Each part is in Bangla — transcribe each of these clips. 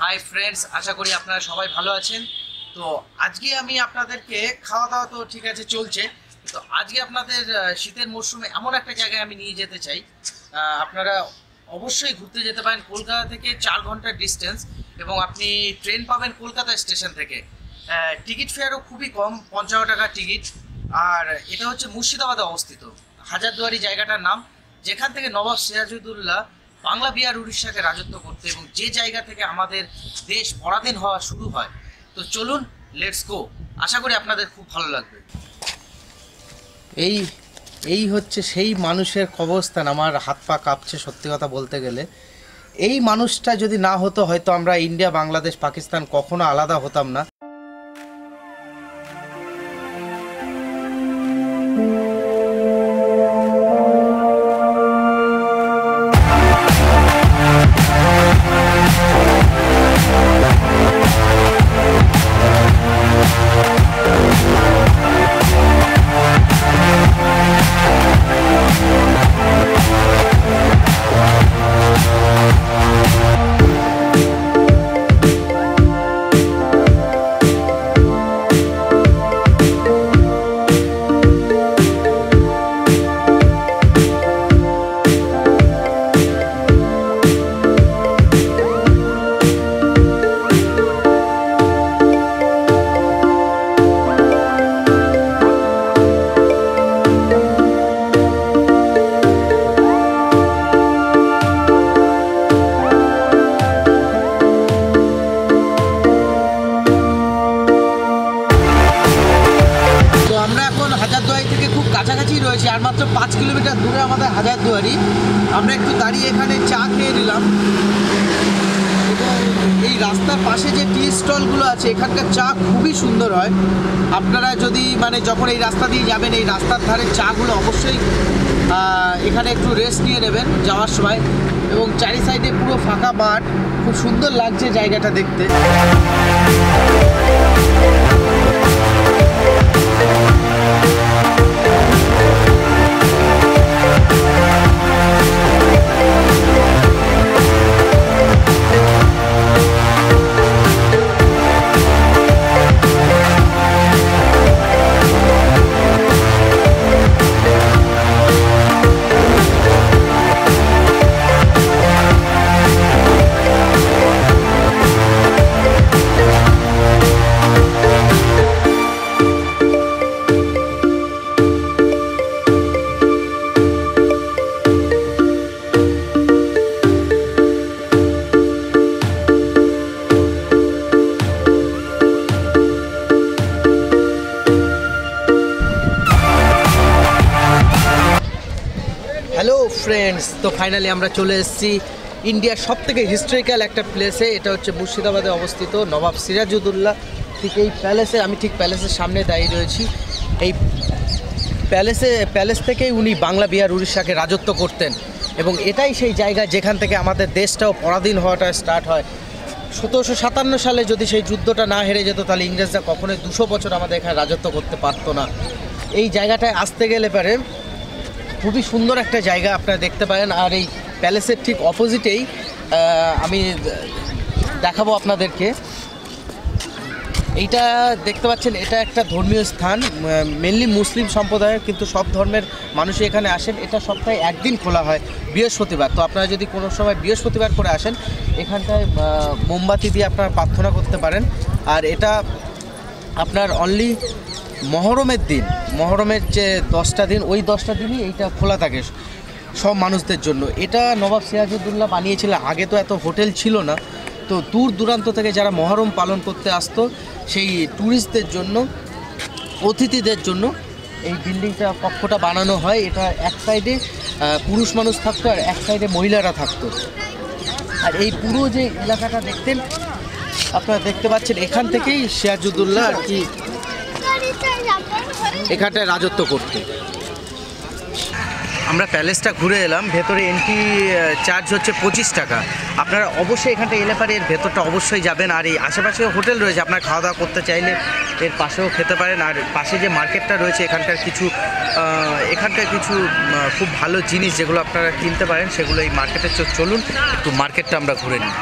হাই ফ্রেন্ডস আশা করি আপনারা সবাই ভালো আছেন। তো আজকে আমি আপনাদেরকে খাওয়া দাওয়া তো ঠিক আছে চলছে। তো আজকে আপনাদের শীতের মরশুমে এমন একটা জায়গায় আমি নিয়ে যেতে চাই। আপনারা অবশ্যই ঘুরতে যেতে পারেন কলকাতা থেকে চার ঘণ্টার ডিস্টেন্স এবং আপনি ট্রেন পাবেন কলকাতা স্টেশন থেকে। টিকিট ফেয়ারও খুবই কম, পঞ্চান্ন টাকা টিকিট আর এটা হচ্ছে মুর্শিদাবাদে অবস্থিত। হাজারদুয়ারি জায়গাটার নাম। যেখান থেকে নবাব সিরাজুদ্দৌল্লা বাংলা বিহার উড়িষ্যাকে রাজত্ব করতে এবং যে জায়গা থেকে আমাদের দেশ পরাধীন হওয়া শুরু হয়, তো চলুন লেটস গো আশা করি আপনাদের খুব ভালো লাগবে। এই এই হচ্ছে সেই মানুষের কবরস্থান। আমার হাত পা কাঁপছে সত্যি কথা বলতে গেলে। এই মানুষটা যদি না হতো, হয়তো আমরা ইন্ডিয়া, বাংলাদেশ, পাকিস্তান কখনো আলাদা হতাম না। পাঁচ কিলোমিটার দূরে আমাদের হাজারদুয়ারি আমরা একটু দাঁড়িয়ে এখানে চা খেয়ে নিলাম। এই রাস্তার পাশে যে টি স্টলগুলো আছে, এখানকার চা খুবই সুন্দর হয়। আপনারা যদি মানে যখন এই রাস্তা দিয়ে যাবেন, এই রাস্তার ধারে চাগুলো অবশ্যই এখানে একটু রেস্ট নিয়ে নেবেন যাওয়ার সময়। এবং চারি সাইডে পুরো ফাঁকা মাঠ। খুব সুন্দর লাগছে জায়গাটা দেখতে। তো ফাইনালি আমরা চলে এসেছি ইন্ডিয়ার সব থেকে হিস্ট্রিক্যাল একটা প্লেসে এটা হচ্ছে মুর্শিদাবাদে অবস্থিত নবাব সিরাজুদ্দৌল্লা ঠিক এই প্যালেসে আমি ঠিক প্যালেসের সামনে দাঁড়িয়ে রয়েছি। এই প্যালেসে প্যালেস থেকেই উনি বাংলা, বিহার, উড়িষ্যাকে রাজত্ব করতেন। এবং এটাই সেই জায়গা যেখান থেকে আমাদের দেশটাও পরাধীন হওয়াটা স্টার্ট হয়। সতেরোশো সাতান্ন সালে যদি সেই যুদ্ধটা না হেরে যেত, তাহলে ইংরেজরা কখনোই দুশো বছর আমাদের এখানে রাজত্ব করতে পারতো না। এই জায়গাটায় আসতে গেলে পারে খুবই সুন্দর একটা জায়গা আপনারা দেখতে পারেন। আর এই প্যালেসের ঠিক অপোজিটেই আমি দেখাবো আপনাদেরকে। এইটা দেখতে পাচ্ছেন, এটা একটা ধর্মীয় স্থান মেনলি মুসলিম সম্প্রদায়ের, কিন্তু সব ধর্মের মানুষই এখানে আসেন। এটা সপ্তাহে একদিন খোলা হয়, বৃহস্পতিবার। তো আপনারা যদি কোনো সময় বৃহস্পতিবার করে আসেন, এখানটায় মোমবাতি দিয়ে আপনারা প্রার্থনা করতে পারেন। আর এটা আপনার অনলি মহরমের দিন, মহরমের যে দশটা দিন, ওই দশটা দিনই এইটা খোলা থাকে সব মানুষদের জন্য। এটা নবাব সিরাজউদ্দৌলা বানিয়েছিলেন আগে তো এত হোটেল ছিল না। তো দূর দূরান্ত থেকে যারা মহরম পালন করতে আসতো, সেই ট্যুরিস্টদের জন্য, অতিথিদের জন্য এই বিল্ডিংটা কক্ষটা বানানো হয়। এটা এক সাইডে পুরুষ মানুষ থাকতো আর এক সাইডে মহিলারা থাকতো। আর এই পুরো যে এলাকাটা দেখতেন আপনারা দেখতে পাচ্ছেন, এখান থেকেই সিরাজউদ্দৌলা আর কি এখানটায় রাজত্ব করতে। আমরা প্যালেসটা ঘুরে এলাম, ভেতরে এন্ট্রি চার্জ হচ্ছে পঁচিশ টাকা। আপনারা অবশ্যই এখানটা এলে পারে, এর ভেতরটা অবশ্যই যাবেন। আর এই আশেপাশে হোটেল রয়েছে, আপনারা খাওয়া দাওয়া করতে চাইলে এর পাশেও খেতে পারেন। আর পাশে যে মার্কেটটা রয়েছে, এখানকার কিছু এখানকার কিছু খুব ভালো জিনিস যেগুলো আপনারা কিনতে পারেন, সেগুলো এই মার্কেটে চলুন, একটু মার্কেটটা আমরা ঘুরে নিই।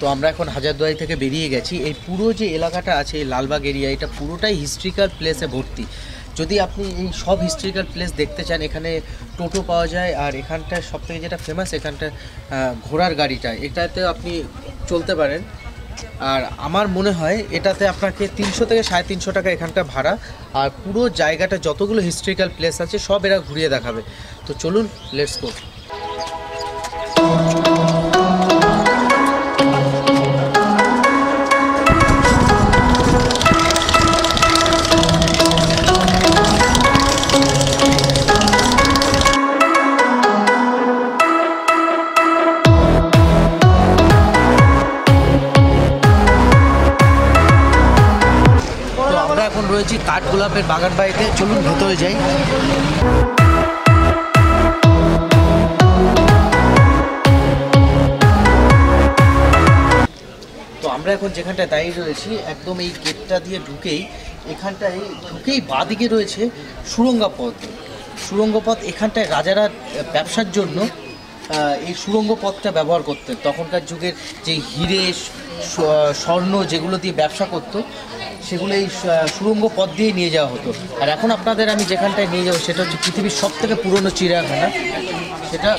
তো আমরা এখন হাজারদুয়ারি থেকে বেরিয়ে গেছি। এই পুরো যে এলাকাটা আছে, এই লালবাগ এরিয়া এটা পুরোটাই হিস্ট্রিক্যাল প্লেসে ভর্তি। যদি আপনি এই সব হিস্ট্রিক্যাল প্লেস দেখতে চান, এখানে টোটো পাওয়া যায়, আর এখানটায় সব থেকে যেটা ফেমাস এখানটা ঘোড়ার গাড়িটা। এটাতে আপনি চলতে পারেন। আর আমার মনে হয় এটাতে আপনাকে তিনশো থেকে সাড়ে তিনশো টাকা এখানটা ভাড়া। আর পুরো জায়গাটা যতগুলো হিস্ট্রিক্যাল প্লেস আছে, সব এরা ঘুরিয়ে দেখাবে। তো চলুন লেটস গো কাঠ গোলাপের বাগান বাড়িতে চলুন ভেতরে যাই। তো আমরা এখন যেখানটায় দাঁড়িয়ে রয়েছি, একদম এই গেটটা দিয়ে ঢুকেই, এখানটায় ঢুকেই বাঁদিকে রয়েছে সুরঙ্গ পথ সুরঙ্গ পথ এখানটায় রাজারা ব্যবসার জন্য এই সুরঙ্গ পথটা ব্যবহার করতেন। তখনকার যুগের যে হিরে স্বর্ণ যেগুলো দিয়ে ব্যবসা করতো সেগুলো এই সুরঙ্গ পথ দিয়ে নিয়ে যাওয়া হতো। আর এখন আপনাদের আমি যেখানটায় নিয়ে যাব সেটা হচ্ছে পৃথিবীর সব থেকে পুরনো চিড়িয়াখানা। সেটা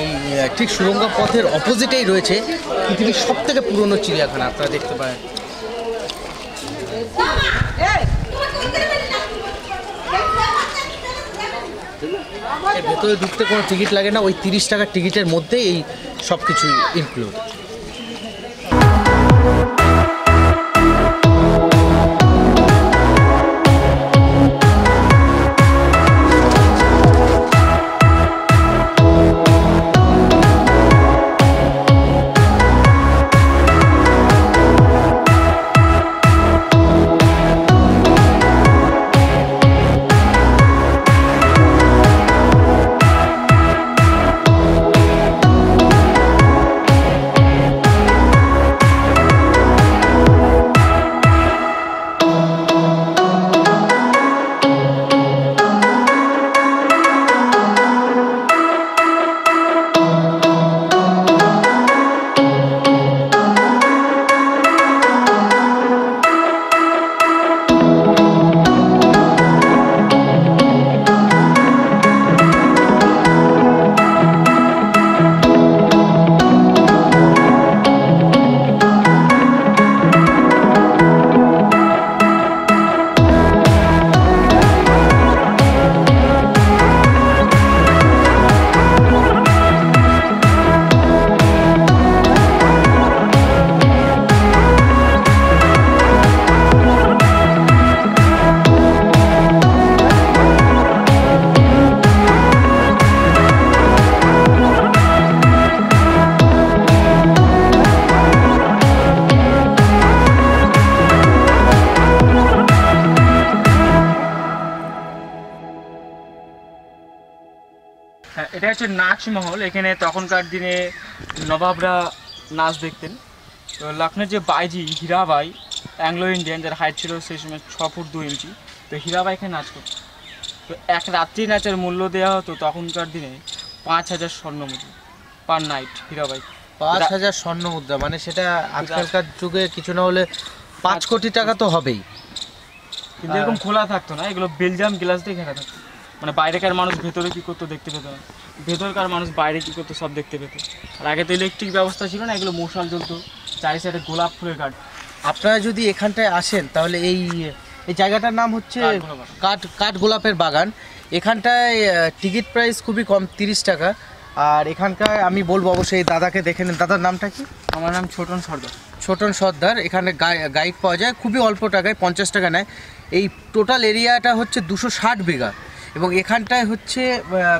এই ঠিক সুরঙ্গ পথের অপোজিটেই রয়েছে পৃথিবীর সব থেকে পুরনো চিড়িয়াখানা, আপনারা দেখতে পারেন। ভেতরে ঢুকতে কোনো টিকিট লাগে না, ওই তিরিশ টাকার টিকিটের মধ্যে এই সব কিছু ইনক্লুড এটা হচ্ছে নাচ মহল। এখানে তখনকার দিনে নবাবরা নাচ দেখতেন। তো লখনৌর যে বাইজি হীরাবাই অ্যাংলো ইন্ডিয়ান যার হাইট ছিল সেই সময় ছ ফুট দু ইঞ্চি। তো হীরাবাই এখানে নাচ করত। তো এক রাত্রি নাচের মূল্য দেওয়া হতো তখনকার দিনে পাঁচ হাজার স্বর্ণ মুদ্রা পার নাইট হীরাবাই। পাঁচ হাজার স্বর্ণ মুদ্রা মানে সেটা আজকালকার যুগে কিছু না হলে পাঁচ কোটি টাকা তো হবেই। কিন্তু এরকম খোলা থাকতো না এগুলো বেলজিয়াম গ্লাস দিয়ে ঘেরা থাকতো। মানে বাইরেকার মানুষ ভেতরে কী করতো দেখতে পেতো না। ভেতরকার মানুষ বাইরে কী করতো সব দেখতে পেতো। আর আগে তো ইলেকট্রিক ব্যবস্থা ছিল না এগুলো মশাল জ্বলতো চারি সাইডে গোলাপ ফুলের গাছ। আপনারা যদি এখানটায় আসেন তাহলে এই এই জায়গাটার নাম হচ্ছে কাঠ কাঠ গোলাপের বাগান। এখানটায় টিকিট প্রাইস খুবই কম তিরিশ টাকা। আর এখানকার আমি বলব অবশ্যই দাদাকে দেখে নেন। দাদার নামটা কি? আমার নাম ছোটন সর্দার। ছোটন সর্দার। এখানে গাইড পাওয়া যায়। খুবই অল্প টাকায় পঞ্চাশ টাকা নেয়। এই টোটাল এরিয়াটা হচ্ছে দুশো ষাট বিঘা। এবং এখানটায় হচ্ছে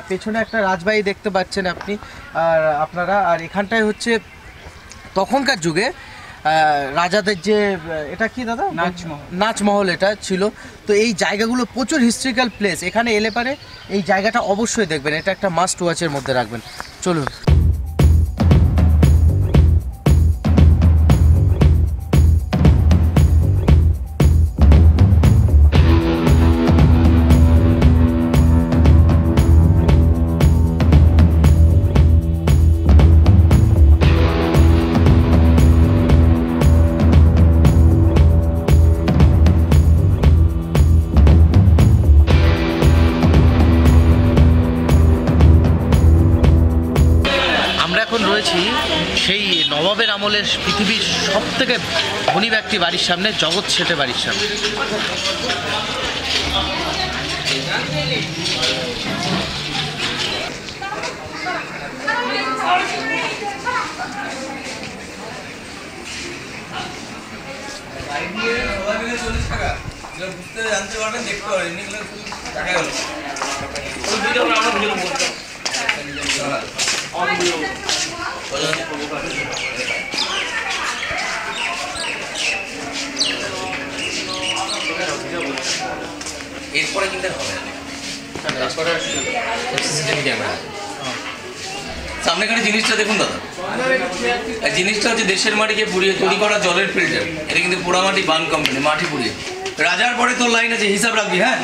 পেছনে একটা রাজবাড়ি দেখতে পাচ্ছেন আপনি আর আপনারা আর এখানটায় হচ্ছে তখনকার যুগে রাজাদের যে এটা কি দাদা? নাচমহল। নাচমহল এটা ছিল। তো এই জায়গাগুলো প্রচুর হিস্ট্রিক্যাল প্লেস এখানে এলে পারে এই জায়গাটা অবশ্যই দেখবেন। এটা একটা মাস্ট ওয়াচের মধ্যে রাখবেন। চলুন। নবাবের আমলের পৃথিবীর সব থেকে ধনী ব্যক্তি বাড়ির সামনে জগৎ শেঠে বাড়ির সামনে। এরপরে কিন্তু হবে না। সামনেখানে জিনিসটা দেখুন দাদা। জিনিসটা হচ্ছে দেশের মাটিকে পুড়িয়ে তৈরি করা জলের ফিল্টার এটা কিন্তু পোড়ামাটি বান কোম্পানি মাটি পুড়িয়ে। রাজার পরে তোর লাইন আছে হিসাব রাখবি হ্যাঁ?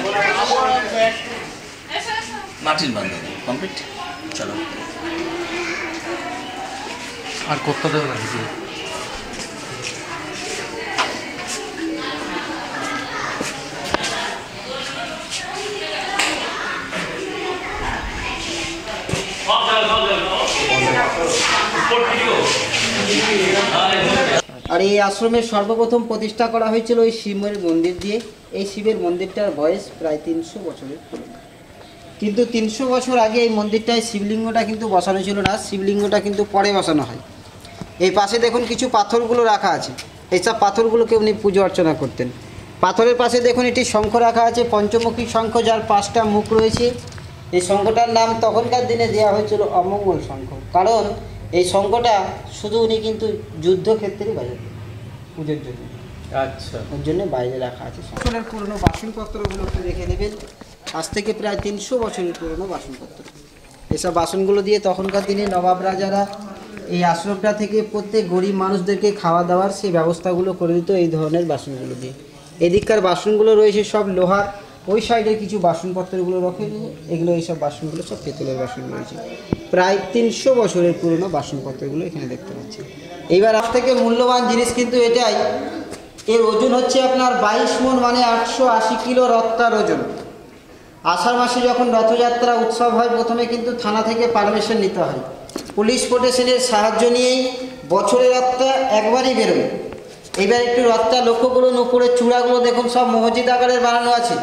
মাটির বান কমপ্লিট চলো। আর করতে দেবে না কিছু আর এই আশ্রমের সর্বপ্রথম প্রতিষ্ঠা করা হয়েছিল ওই শিবের মন্দির দিয়ে। এই শিবের মন্দিরটার বয়স প্রায় তিনশো বছরের কিন্তু তিনশো বছর আগে এই মন্দিরটায় শিবলিঙ্গটা কিন্তু বসানো ছিল না, শিবলিঙ্গটা কিন্তু পরে বসানো হয়। এই পাশে দেখুন কিছু পাথরগুলো রাখা আছে। এইসব পাথরগুলোকে উনি পুজো অর্চনা করতেন। পাথরের পাশে দেখুন একটি শঙ্খ রাখা আছে, পঞ্চমুখী শঙ্খ, যার পাঁচটা মুখ রয়েছে। এই শঙ্খটার নাম তখনকার দিনে দেওয়া হয়েছিল অমঙ্গল শঙ্খ। কারণ এই শঙ্খটা শুধু উনি কিন্তু যুদ্ধক্ষেত্রেই বাজাতেন। পুজোর জন্য। আচ্ছা। ওর জন্য বাইরে রাখা আছে সকলের পুরনো বাসনপত্রগুলো একটু দেখে নেবেন আজ থেকে প্রায় তিনশো বছরের পুরনো বাসনপত্র। এসব বাসনগুলো দিয়ে তখনকার দিনে নবাব রাজারা এই আশ্রমটা থেকে প্রত্যেক গরিব মানুষদেরকে খাওয়া দাওয়ার সেই ব্যবস্থাগুলো করে দিত এই ধরনের বাসনগুলো দিয়ে। এদিককার বাসনগুলো রয়েছে সব লোহার। ওই সাইডে কিছু বাসনপত্রগুলো রখে এগুলো এইসব বাসনগুলো সব পেতলের বাসন রয়েছে। প্রায় তিনশো বছরের পুরনো বাসনপত্রগুলো এখানে দেখতে পাচ্ছি। এইবার আজ থেকে মূল্যবান জিনিস কিন্তু এটাই। এর ওজন হচ্ছে আপনার বাইশ মন মানে আটশো আশি কিলো রথটার ওজন। আষাঢ় মাসে যখন রথযাত্রা উৎসব হয়, প্রথমে কিন্তু থানা থেকে পারমিশন নিতে হয়। পুলিশ প্রোটেশনের সাহায্য নিয়েই বছরের রথটা একবারই বেরোবে। এবার একটু রথটা লক্ষ্য করুন, উপরের চূড়াগুলো দেখুন, সব মসজিদ আকারের বানানো আছে।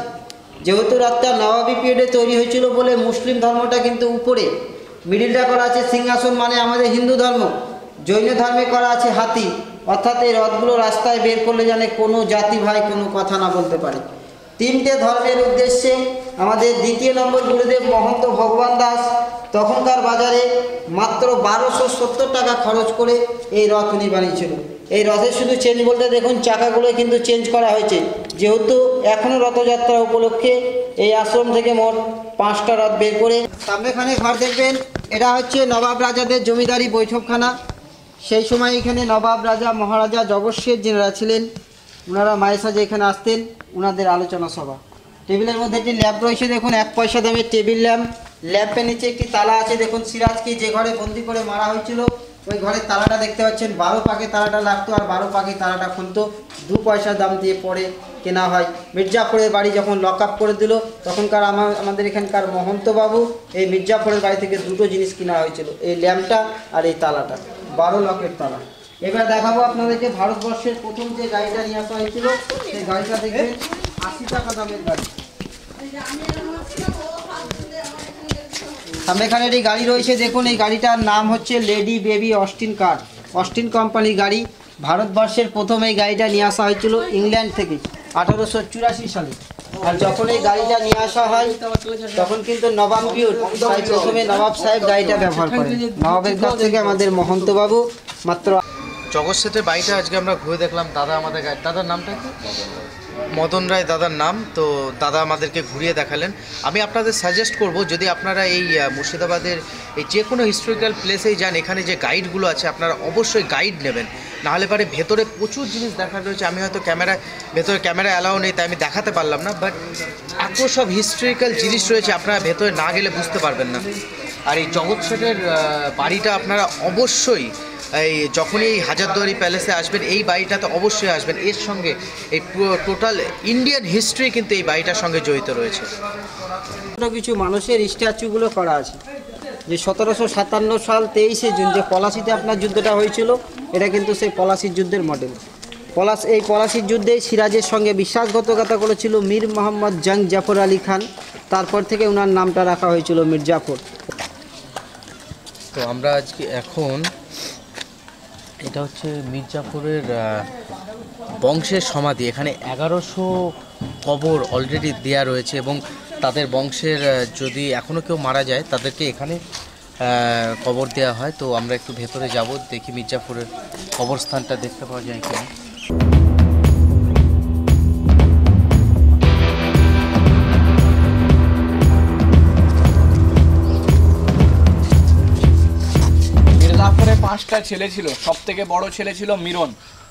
যেহেতু রথটা নবাবী পিরিয়ডে তৈরি হয়েছিল বলে মুসলিম ধর্মটা কিন্তু উপরে। মিডিলটা করা আছে সিংহাসন মানে আমাদের হিন্দু ধর্ম। জৈন ধর্মে করা আছে হাতি। অর্থাৎ এই রথগুলো রাস্তায় বের করলে জানে কোনো জাতি ভাই কোনো কথা না বলতে পারে। তিনটে ধর্মের উদ্দেশ্যে আমাদের দ্বিতীয় নম্বর গুরুদেব মহন্ত ভগবান দাস তখনকার বাজারে মাত্র বারোশো সত্তর টাকা খরচ করে এই রথ উনি বানিয়েছিল এই রথের শুধু চেঞ্জ বলতে দেখুন, চাকাগুলো কিন্তু চেঞ্জ করা হয়েছে। যেহেতু এখনও রথযাত্রা উপলক্ষে এই আশ্রম থেকে মোট পাঁচটা রথ বের করে সামনেখানে ঘর দেখবেন, এটা হচ্ছে নবাব রাজাদের জমিদারি বৈঠকখানা। সেই সময় এখানে নবাব রাজা মহারাজা জগৎশের যেনারা ছিলেন, ওনারা মায়ের সাজে এখানে আসতেন, ওনাদের আলোচনা সভা। টেবিলের মধ্যে একটি ল্যাম্প রয়েছে, দেখুন, এক পয়সা দামের টেবিল ল্যাম্প। ল্যাম্পের নিচে একটি তালা আছে, দেখুন, সিরাজকে যে ঘরে বন্দি করে মারা হয়েছিল ওই ঘরের তালাটা দেখতে পাচ্ছেন, বারো পাকে তালাটা লাগতো আর বারো পাকে তালাটা খুলতো দু পয়সা দাম দিয়ে পরে কেনা হয়। মির্জাপুরের বাড়ি যখন লক আপ করে দিল, তখনকার আমার আমাদের এখানকার মহন্তবাবু এই মির্জাপুরের বাড়ি থেকে দুটো জিনিস কেনা হয়েছিল, এই ল্যাম্পটা আর এই তালাটা, বারো লকের তালা। এবার দেখাবো আপনাদেরকে ভারতবর্ষের প্রথম যে গাড়িটা নিয়ে আসা হয়েছিল, সেই গাড়িটা দেখবেন আশি টাকা দামের গাড়ি। সামনে এখানে একটি গাড়ি রয়েছে। দেখুন, এই গাড়িটার নাম হচ্ছে lady baby Austin car. Austin কোম্পানির গাড়ি ভারতবর্ষের প্রথম এই গাড়িটা নিয়ে আসা হয়েছিল ইংল্যান্ড থেকে আঠারোশো চুরাশি সালে। আর যখন এই গাড়িটা নিয়ে আসা হয়, তখন কিন্তু নবাব পিউর প্রথমে নবাব সাহেব গাড়িটা ব্যবহার করেন। নবাবের কাছ থেকে আমাদের মহন্তবাবু মাত্র জগৎ বাড়িটা আজকে আমরা ঘুরে দেখলাম। দাদা আমাদের গাড়ি দাদার নামটা কি? মদন রায় দাদার নাম, তো দাদা আমাদেরকে ঘুরিয়ে দেখালেন। আমি আপনাদের সাজেস্ট করব, যদি আপনারা এই মুর্শিদাবাদের এই যে কোনো হিস্টোরিক্যাল প্লেসেই যান, এখানে যে গাইডগুলো আছে, আপনারা অবশ্যই গাইড নেবেন। নাহলে পরে ভেতরে প্রচুর জিনিস দেখার রয়েছে। আমি হয়তো ক্যামেরা ভেতরে ক্যামেরা অ্যালাউ নেই, তাই আমি দেখাতে পারলাম না বাট এত সব হিস্টোরিক্যাল জিনিস রয়েছে, আপনারা ভেতরে না গেলে বুঝতে পারবেন না। আর এই জগৎ বাড়িটা আপনারা অবশ্যই এই যখনই এই হাজারদুয়ারি প্যালেসে আসবেন এই বাড়িটাতে অবশ্যই আসবেন। এর সঙ্গে এই টোটাল ইন্ডিয়ান হিস্ট্রি কিন্তু এই বাড়িটার সঙ্গে জড়িত রয়েছে। কিছু মানুষের স্ট্যাচুগুলো করা আছে। যে সতেরোশো সাতান্ন সাল তেইশে জুন যে পলাশিতে আপনার যুদ্ধটা হয়েছিল এটা কিন্তু সেই পলাশির যুদ্ধের মডেল পলাশ এই পলাশির যুদ্ধে সিরাজের সঙ্গে বিশ্বাসঘাতকতা করেছিল মীর মোহাম্মদ জং জাফর আলী খান। তারপর থেকে ওনার নামটা রাখা হয়েছিল মীর জাফর। তো আমরা আজকে এখন এটা হচ্ছে মির্জাপুরের বংশের সমাধি। এখানে এগারোশো কবর অলরেডি দেয়া রয়েছে এবং তাদের বংশের যদি এখনও কেউ মারা যায়, তাদেরকে এখানে কবর দেওয়া হয়। তো আমরা একটু ভেতরে যাব, দেখি মির্জাপুরের কবরস্থানটা দেখতে পাওয়া যায় কিনা। পাঁচটা ছেলে ছিল সব থেকে বড় ছেলে ছিল মিরন।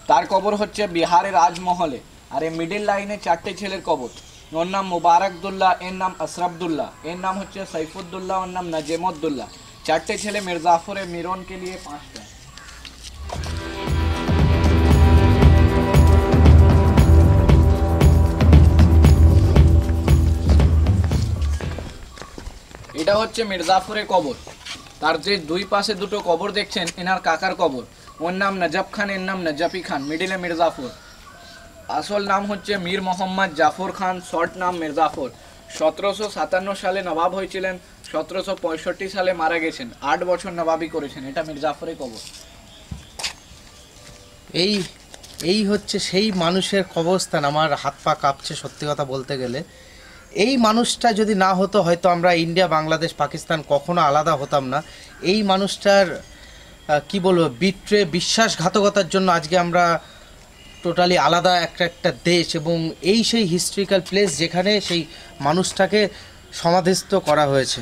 তার কবর হচ্ছে বিহারের রাজমহলে। আর এই মিডিল লাইনে চারটে ছেলের কবর। ওর নাম মুবারকদুল্লাহ, এর নাম আশরাফদুল্লাহ, এর নাম হচ্ছে সাইফুদ্দুল্লাহ, ওর নাম নাজেমুদ্দুল্লাহ। চারটে ছেলে মির্জাফরে মিরনকে নিয়ে পাঁচটা। এটা হচ্ছে মির্জাফরের কবর। তার যে দুই পাশে দুটো কবর দেখছেন, এনার কাকার কবর। ওর নাম নজব খান, এর নাম নজফি খান মিডিলে মির্জাফর। আসল নাম হচ্ছে মীর মোহাম্মদ জাফর খান শর্ট নাম মির্জাফর। সতেরোশো সাতান্ন সালে নবাব হয়েছিলেন, সতেরোশো পঁয়ষট্টি সালে মারা গেছেন, আট বছর নবাবি করেছেন, এটা মির্জাফরের কবর। এই এই হচ্ছে সেই মানুষের কবরস্থান, আমার হাত পা কাঁপছে সত্যি কথা বলতে গেলে। এই মানুষটা যদি না হতো, হয়তো আমরা ইন্ডিয়া, বাংলাদেশ, পাকিস্তান কখনো আলাদা হতাম না। এই মানুষটার কি বলব, বিট্রে, বিশ্বাসঘাতকতার জন্য আজকে আমরা টোটালি আলাদা একটা একটা দেশ এবং এই সেই হিস্ট্রিক্যাল প্লেস যেখানে সেই মানুষটাকে সমাধিস্থ করা হয়েছে।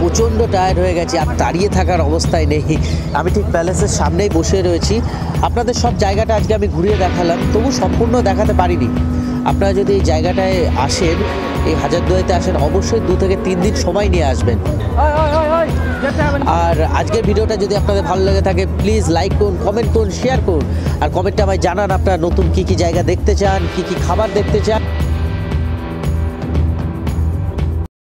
প্রচণ্ড টায়ার্ড হয়ে গেছি, আর দাঁড়িয়ে থাকার অবস্থায় নেই। আমি ঠিক প্যালেসের সামনেই বসে রয়েছি। আপনাদের সব জায়গাটা আজকে আমি ঘুরিয়ে দেখালাম, তবু সম্পূর্ণ দেখাতে পারিনি। আপনারা যদি এই জায়গাটায় আসেন এই হাজারদুয়ারিতে আসেন অবশ্যই দু থেকে তিন দিন সময় নিয়ে আসবেন। আর আজকের ভিডিওটা যদি আপনাদের ভালো লেগে থাকে প্লিজ লাইক করুন কমেন্ট করুন শেয়ার করুন। আর কমেন্টটা আমায় জানান আপনারা নতুন কি কি জায়গা দেখতে চান কি কি খাবার দেখতে চান।